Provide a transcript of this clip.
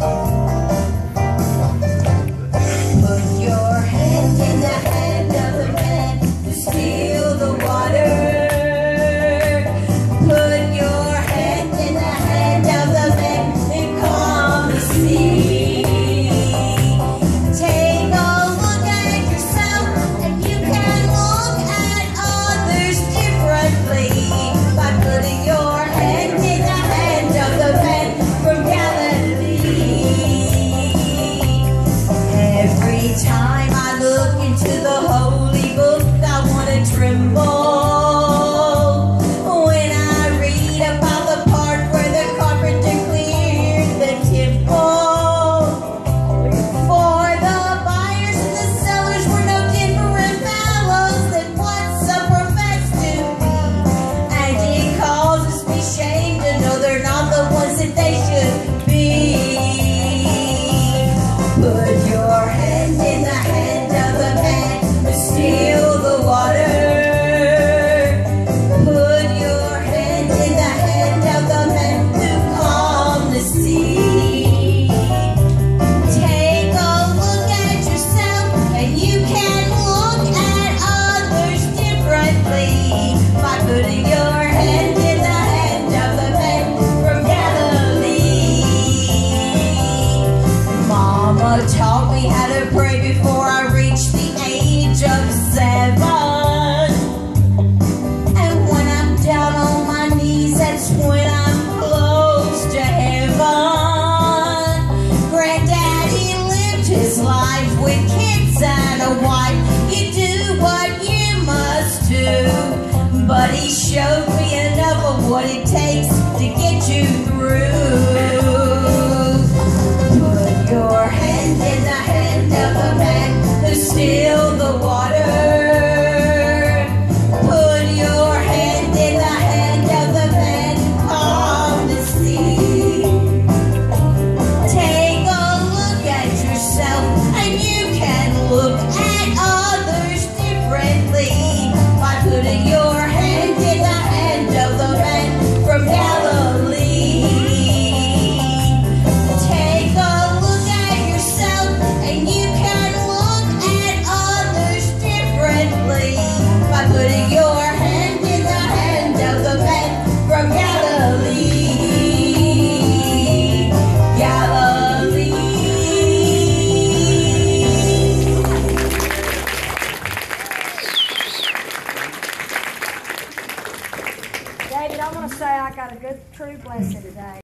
Oh. only had to pray before I reached the age of seven. And when I'm down on my knees, that's when I'm close to heaven. Granddaddy lived his life with kids and a wife. You do what you must do. But he showed me enough of what it takes to get you through. your hand in David, I want to say I got a good, true blessing today.